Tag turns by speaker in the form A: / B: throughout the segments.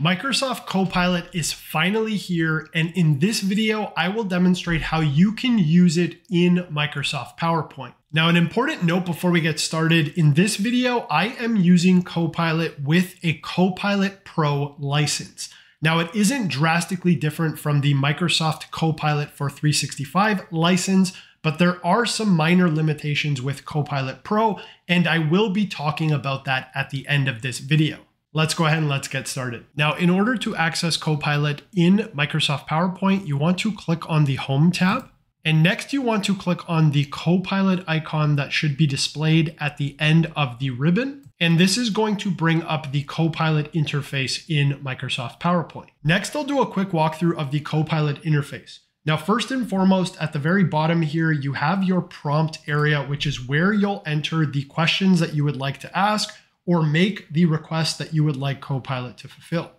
A: Microsoft Copilot is finally here, and in this video, I will demonstrate how you can use it in Microsoft PowerPoint. Now, an important note before we get started, in this video, I am using Copilot with a Copilot Pro license. Now, it isn't drastically different from the Microsoft Copilot for 365 license, but there are some minor limitations with Copilot Pro, and I will be talking about that at the end of this video. Let's go ahead and let's get started. Now, in order to access Copilot in Microsoft PowerPoint, you want to click on the Home tab. And next, you want to click on the Copilot icon that should be displayed at the end of the ribbon. And this is going to bring up the Copilot interface in Microsoft PowerPoint. Next, I'll do a quick walkthrough of the Copilot interface. Now, first and foremost, at the very bottom here, you have your prompt area, which is where you'll enter the questions that you would like to ask or make the request that you would like Copilot to fulfill.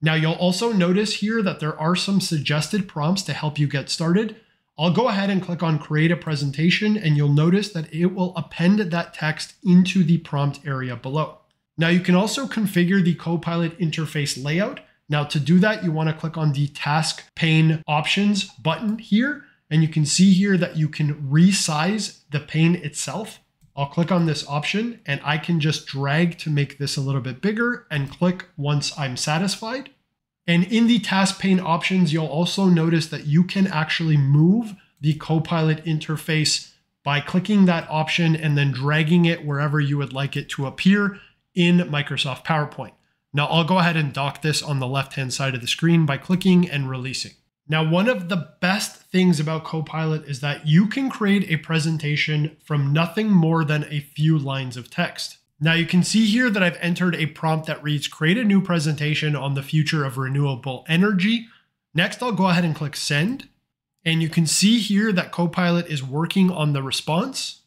A: Now you'll also notice here that there are some suggested prompts to help you get started. I'll go ahead and click on create a presentation and you'll notice that it will append that text into the prompt area below. Now you can also configure the Copilot interface layout. Now to do that, you wanna click on the task pane options button here. And you can see here that you can resize the pane itself. I'll click on this option and I can just drag to make this a little bit bigger and click once I'm satisfied. And in the task pane options, you'll also notice that you can actually move the Copilot interface by clicking that option and then dragging it wherever you would like it to appear in Microsoft PowerPoint. Now I'll go ahead and dock this on the left-hand side of the screen by clicking and releasing. Now, one of the best things about Copilot is that you can create a presentation from nothing more than a few lines of text. Now you can see here that I've entered a prompt that reads create a new presentation on the future of renewable energy. Next, I'll go ahead and click send. And you can see here that Copilot is working on the response.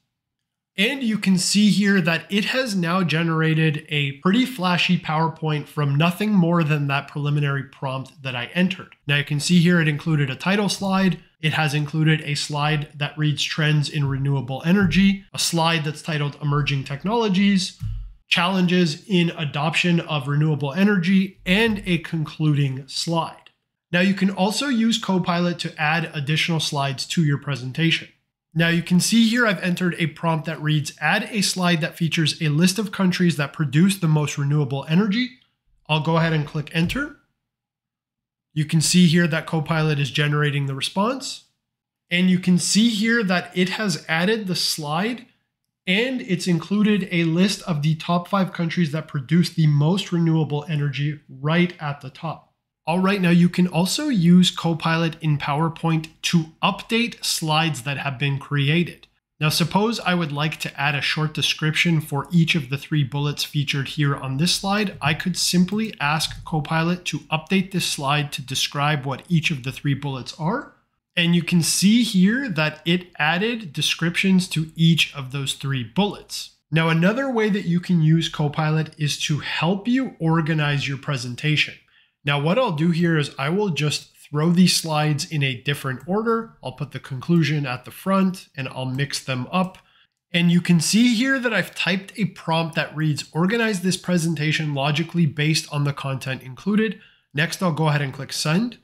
A: And you can see here that it has now generated a pretty flashy PowerPoint from nothing more than that preliminary prompt that I entered. Now you can see here it included a title slide. It has included a slide that reads trends in renewable energy, a slide that's titled emerging technologies, challenges in adoption of renewable energy, and a concluding slide. Now you can also use Copilot to add additional slides to your presentation. Now you can see here I've entered a prompt that reads, add a slide that features a list of countries that produce the most renewable energy. I'll go ahead and click enter. You can see here that Copilot is generating the response. And you can see here that it has added the slide and it's included a list of the top five countries that produce the most renewable energy right at the top. All right, now you can also use Copilot in PowerPoint to update slides that have been created. Now, suppose I would like to add a short description for each of the three bullets featured here on this slide. I could simply ask Copilot to update this slide to describe what each of the three bullets are. And you can see here that it added descriptions to each of those three bullets. Now, another way that you can use Copilot is to help you organize your presentation. Now what I'll do here is I will just throw these slides in a different order. I'll put the conclusion at the front and I'll mix them up. And you can see here that I've typed a prompt that reads, organize this presentation logically based on the content included. Next, I'll go ahead and click send.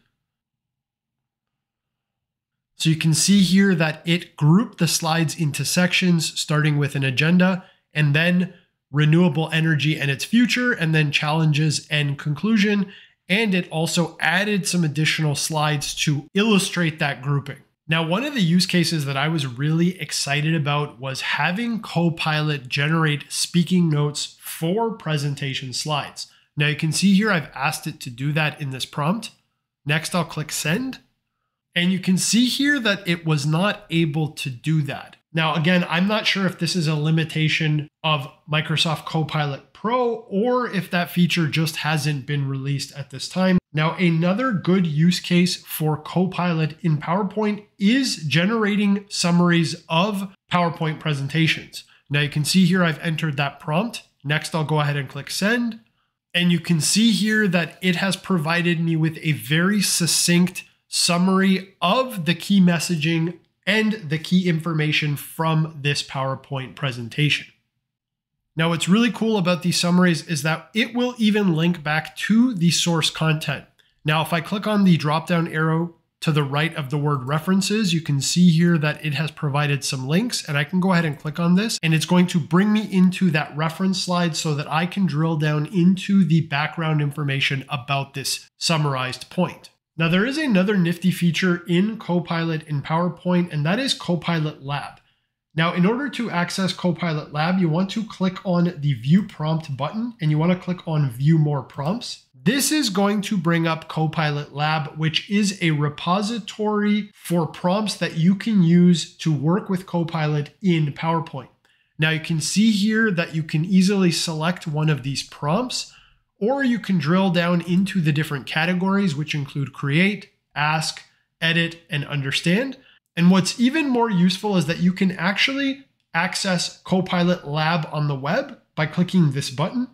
A: So you can see here that it grouped the slides into sections, starting with an agenda and then renewable energy and its future, and then challenges and conclusion and it also added some additional slides to illustrate that grouping. Now, one of the use cases that I was really excited about was having Copilot generate speaking notes for presentation slides. Now you can see here I've asked it to do that in this prompt. Next, I'll click send. And you can see here that it was not able to do that. Now, again, I'm not sure if this is a limitation of Microsoft Copilot Pro or if that feature just hasn't been released at this time. Now, another good use case for Copilot in PowerPoint is generating summaries of PowerPoint presentations. Now you can see here I've entered that prompt. Next, I'll go ahead and click send. And you can see here that it has provided me with a very succinct summary of the key messaging and the key information from this PowerPoint presentation. Now, what's really cool about these summaries is that it will even link back to the source content. Now, if I click on the drop down arrow to the right of the word references, you can see here that it has provided some links and I can go ahead and click on this and it's going to bring me into that reference slide so that I can drill down into the background information about this summarized point. Now there is another nifty feature in Copilot in PowerPoint and that is Copilot Lab. Now, in order to access Copilot Lab, you want to click on the View Prompt button and you want to click on View More Prompts. This is going to bring up Copilot Lab, which is a repository for prompts that you can use to work with Copilot in PowerPoint. Now you can see here that you can easily select one of these prompts, or you can drill down into the different categories, which include create, ask, edit, and understand. And what's even more useful is that you can actually access Copilot Lab on the web by clicking this button.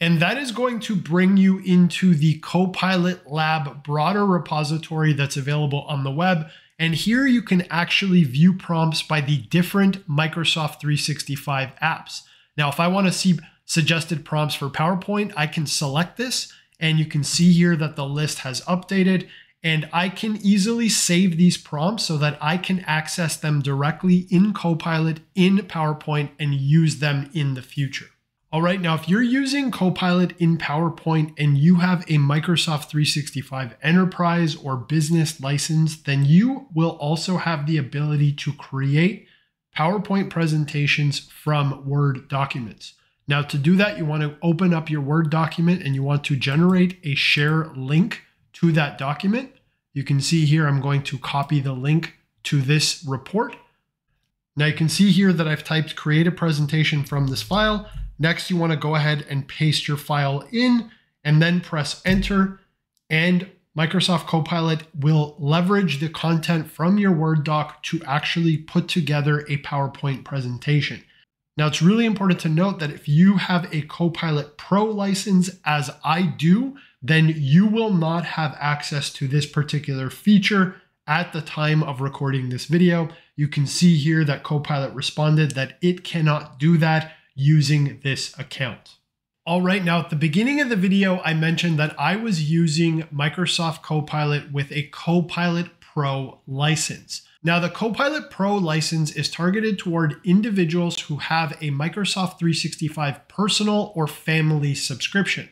A: And that is going to bring you into the Copilot Lab broader repository that's available on the web. And here you can actually view prompts by the different Microsoft 365 apps. Now, if I want to see suggested prompts for PowerPoint, I can select this and you can see here that the list has updated and I can easily save these prompts so that I can access them directly in Copilot in PowerPoint and use them in the future. All right, now if you're using Copilot in PowerPoint and you have a Microsoft 365 Enterprise or Business license, then you will also have the ability to create PowerPoint presentations from Word documents. Now, to do that, you want to open up your Word document and you want to generate a share link to that document. You can see here, I'm going to copy the link to this report. Now you can see here that I've typed create a presentation from this file. Next, you want to go ahead and paste your file in and then press enter. And Microsoft Copilot will leverage the content from your Word doc to actually put together a PowerPoint presentation. Now, it's really important to note that if you have a Copilot Pro license, as I do, then you will not have access to this particular feature at the time of recording this video. You can see here that Copilot responded that it cannot do that using this account. All right, now at the beginning of the video, I mentioned that I was using Microsoft Copilot with a Copilot Pro license. Now, the Copilot Pro license is targeted toward individuals who have a Microsoft 365 personal or family subscription.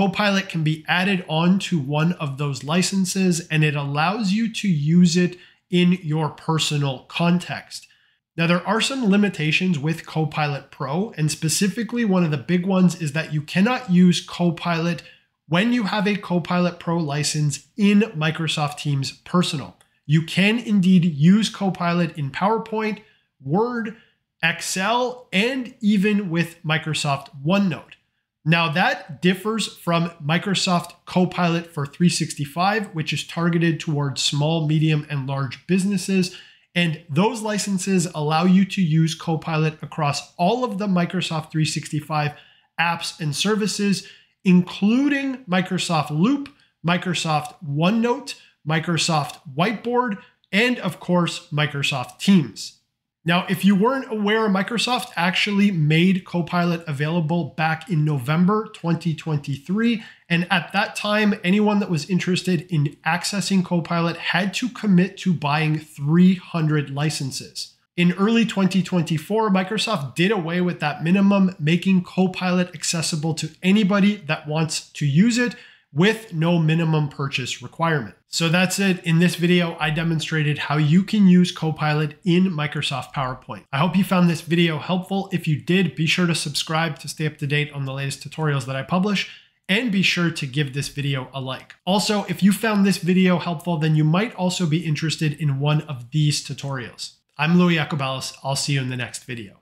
A: Copilot can be added onto one of those licenses and it allows you to use it in your personal context. Now, there are some limitations with Copilot Pro, and specifically, one of the big ones is that you cannot use Copilot when you have a Copilot Pro license in Microsoft Teams Personal. You can indeed use Copilot in PowerPoint, Word, Excel, and even with Microsoft OneNote. Now, that differs from Microsoft Copilot for 365, which is targeted towards small, medium, and large businesses. And those licenses allow you to use Copilot across all of the Microsoft 365 apps and services, including Microsoft Loop, Microsoft OneNote, Microsoft Whiteboard, and of course, Microsoft Teams. Now, if you weren't aware, Microsoft actually made Copilot available back in November 2023. And at that time, anyone that was interested in accessing Copilot had to commit to buying 300 licenses. In early 2024, Microsoft did away with that minimum, making Copilot accessible to anybody that wants to use it with no minimum purchase requirement. So that's it. In this video, I demonstrated how you can use Copilot in Microsoft PowerPoint. I hope you found this video helpful. If you did, be sure to subscribe to stay up to date on the latest tutorials that I publish and be sure to give this video a like. Also, if you found this video helpful, then you might also be interested in one of these tutorials. I'm Lui Iacobellis. I'll see you in the next video.